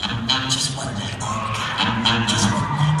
Just one night, oh. Just one night.